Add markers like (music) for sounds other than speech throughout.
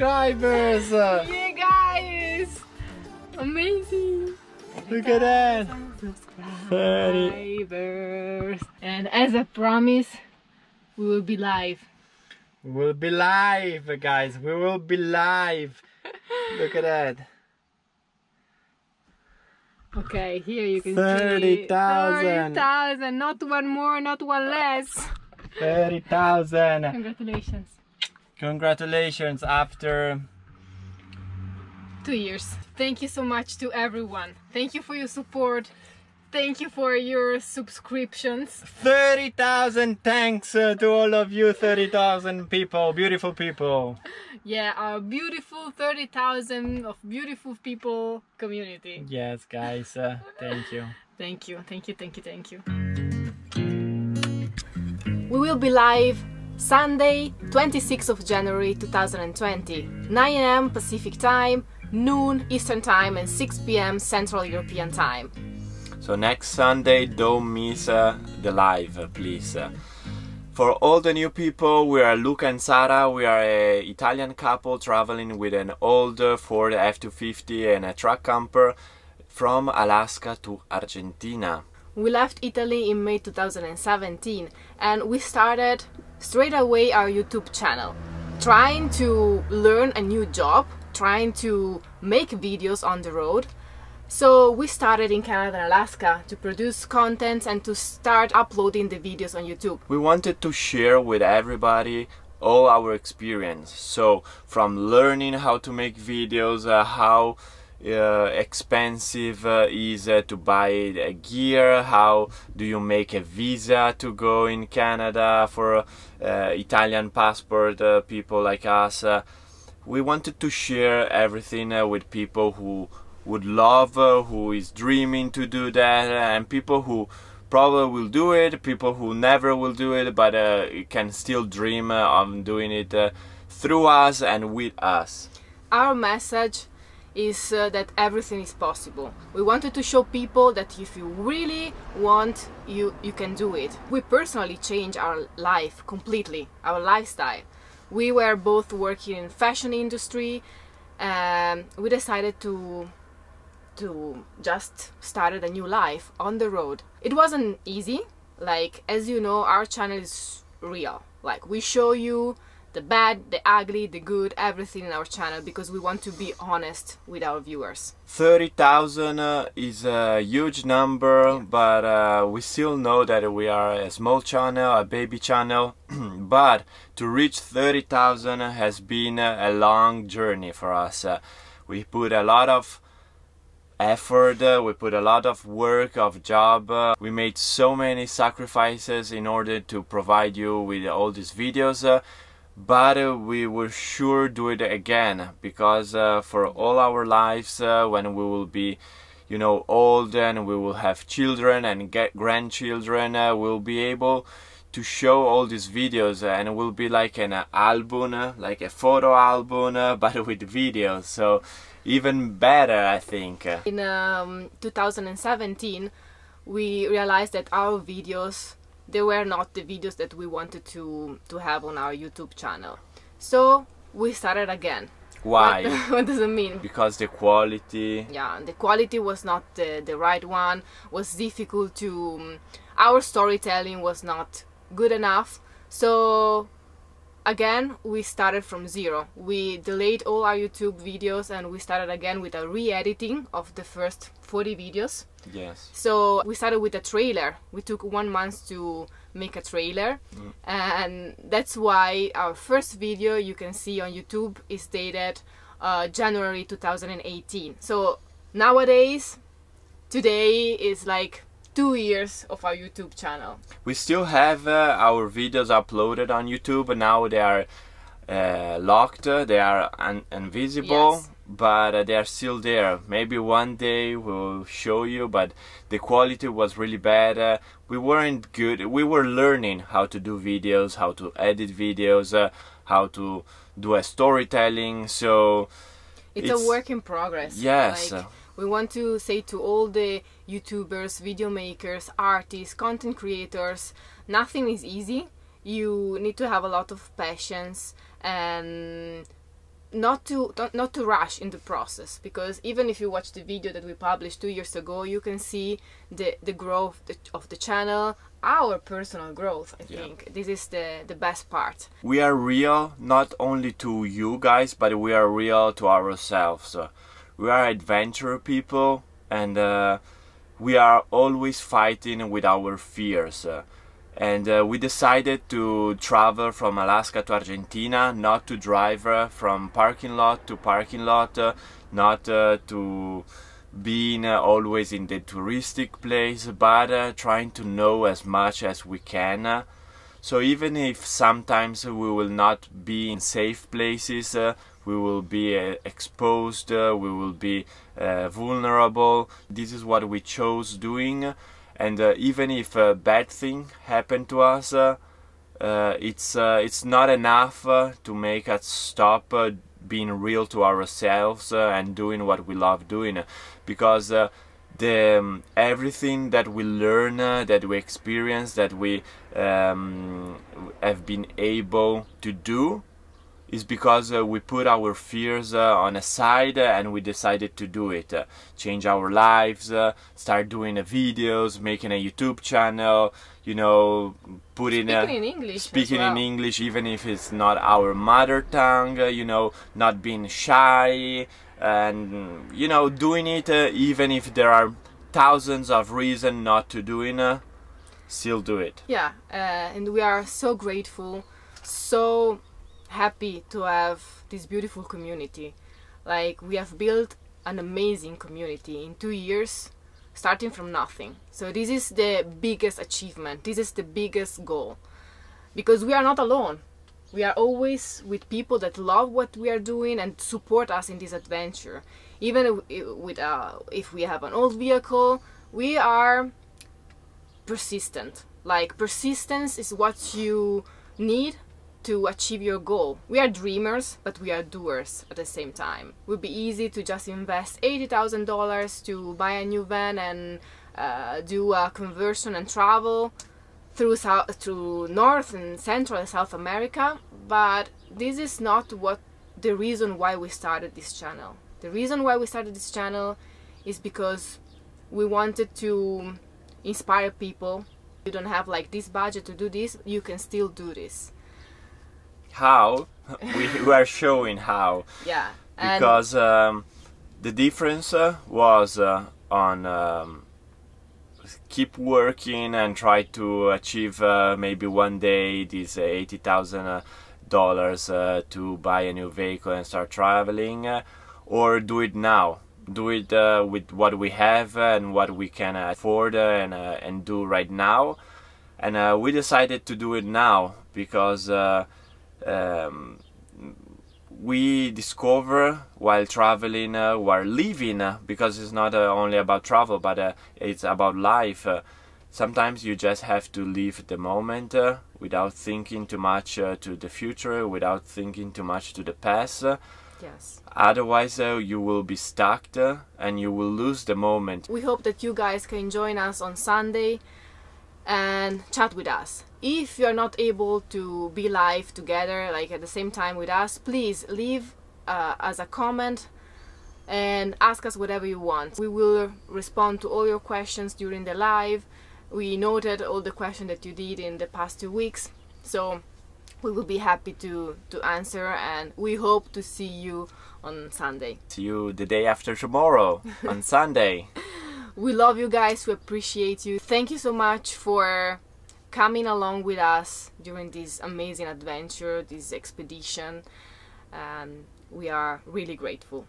30,000 subscribers! Yeah, guys! Amazing! Look at that! 30. Subscribers. And as a promise, we will be live. We'll be live, guys. We will be live. Look at that. Okay, here you can 30,000. see 30,000. Not one more, not one less. 30,000. Congratulations. Congratulations after Two years. Thank you so much to everyone. Thank you for your support. Thank you for your subscriptions. 30,000 thanks uh, to all of you 30,000 people, beautiful people. Yeah, our beautiful 30,000 of beautiful people community. Yes, guys, uh, thank you. Thank you, thank you, thank you, thank you. We will be live Sunday, 26th of January 2020, 9 am Pacific time, noon Eastern time, and 6 pm Central European time. So next Sunday, don't miss uh, the live, uh, please. For all the new people, we are Luca and Sara. We are an Italian couple traveling with an old Ford F250 and a truck camper from Alaska to Argentina. We left Italy in May 2017 and we started straight away our YouTube channel, trying to learn a new job, trying to make videos on the road. So we started in Canada and Alaska to produce content and to start uploading the videos on YouTube. We wanted to share with everybody all our experience. So from learning how to make videos, uh, how uh, expensive is uh, to buy a gear, how do you make a visa to go in Canada for uh, Italian passport uh, people like us. We wanted to share everything with people who would love, who is dreaming to do that, and people who probably will do it, people who never will do it, but can still dream of doing it through us and with us. Our message is uh, that everything is possible. We wanted to show people that if you really want, you you can do it. We personally changed our life completely, our lifestyle. We were both working in fashion industry and we decided to to just started a new life on the road. It wasn't easy. Like as you know, our channel is real. Like we show you the bad, the ugly, the good, everything in our channel because we want to be honest with our viewers. 30,000 uh, is a huge number, but uh, we still know that we are a small channel, a baby channel. (clears throat) but to reach 30,000 has been a long journey for us. Uh, we put a lot of effort, uh, we put a lot of work, of job. Uh, we made so many sacrifices in order to provide you with all these videos. Uh, but uh, we will sure do it again because uh, for all our lives uh, when we will be you know old and we will have children and get grandchildren uh, we'll be able to show all these videos and it will be like an album uh, like a photo album uh, (laughs) but with videos so even better i think. In um, 2017, we realized that our videos they were not the videos that we wanted to to have on our YouTube channel. So we started again. why What, (laughs) what does it mean? because the quality yeah the quality was not the, the right one was difficult to um, our storytelling was not good enough so again we started from zero. We delayed all our youtube videos and we started again with a re-editing of the first 40 videos. Yes. So we started with a trailer. We took one month to make a trailer. And that's why our first video you can see on youtube is dated uh, january 2018 so nowadays today is like two years of our youtube channel We still have uh, our videos uploaded on YouTube, but now they are uh, locked. They are un- invisible, Yes. but uh, they are still there. Maybe one day we'll show you, but the quality was really bad. Uh, we weren't good. We were learning how to do videos, how to edit videos, uh, how to do a storytelling. So it's, It's- a work in progress Yes. like, we want to say to all the youtubers video makers artists content creators nothing is easy. You need to have a lot of patience and not to not, not to rush in the process because even if you watch the video that we published two years ago you can see the the growth of the channel our personal growth i Yeah. think. This is the the best part. We are real not only to you guys but we are real to ourselves we are adventure people and uh, we are always fighting with our fears. And uh, we decided to travel from alaska to argentina not to drive uh, from parking lot to parking lot uh, not uh, to being always in the touristic place but trying to know as much as we can. So even if sometimes we will not be in safe places, we will be uh, exposed, uh, we will be uh, vulnerable. This is what we chose doing, and uh, even if a bad thing happened to us, uh, uh, it's it's not enough to make us stop being real to ourselves and doing what we love doing, because. The um, everything that we learn uh, that we experience that we um, have been able to do is because uh, we put our fears uh, on a side uh, and we decided to do it uh, change our lives uh, start doing uh, videos making a youtube channel you know putting uh, speaking in english speaking in. English, even if it's not our mother tongue, uh, you know, not being shy, and you know, doing it uh, even if there are thousands of reasons not to doing, uh, still do it. yeah uh, and we are so grateful so happy to have this beautiful community. Like we have built an amazing community in two years starting from nothing. So this is the biggest achievement. This is the biggest goal. Because we are not alone. We are always with people that love what we are doing and support us in this adventure. Even with uh, if we have an old vehicle we are persistent. Like persistence is what you need to achieve your goal. We are dreamers, but we are doers at the same time. It would be easy to just invest eighty thousand dollars to buy a new van and uh, do a conversion and travel through South, through North and Central and South America. But this is not what the reason why we started this channel. The reason why we started this channel is because we wanted to inspire people. You don't have like this budget to do this, you can still do this. How (laughs) we, we are showing how Yeah. Because um, the difference uh, was uh, on um, keep working and try to achieve uh, maybe one day these uh, eighty thousand uh, dollars uh, to buy a new vehicle and start traveling, uh, or do it now. Do it uh, with what we have and what we can afford and uh, and do right now. And uh, we decided to do it now because. Um, we discover while traveling, uh, while living, uh, because it's not uh, only about travel, but uh, it's about life. Uh, sometimes you just have to live the moment uh, without thinking too much uh, to the future, without thinking too much to the past. Yes. otherwise, uh, you will be stuck uh, and you will lose the moment. We hope that you guys can join us on Sunday and chat with us. If you're not able to be live together, like at the same time with us, please leave uh, us a comment and ask us whatever you want. We will respond to all your questions during the live. We noted all the questions that you did in the past two weeks, so we will be happy to, to answer and we hope to see you on Sunday. See you the day after tomorrow on (laughs) Sunday. We love you guys. We appreciate you. Thank you so much for coming along with us during this amazing adventure, this expedition. And we are really grateful.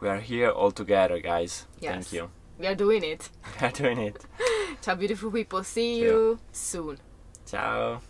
We are here all together, guys. Yes. Thank you. We are doing it. (laughs) We are doing it. (laughs) Ciao, beautiful people. See you soon. Ciao.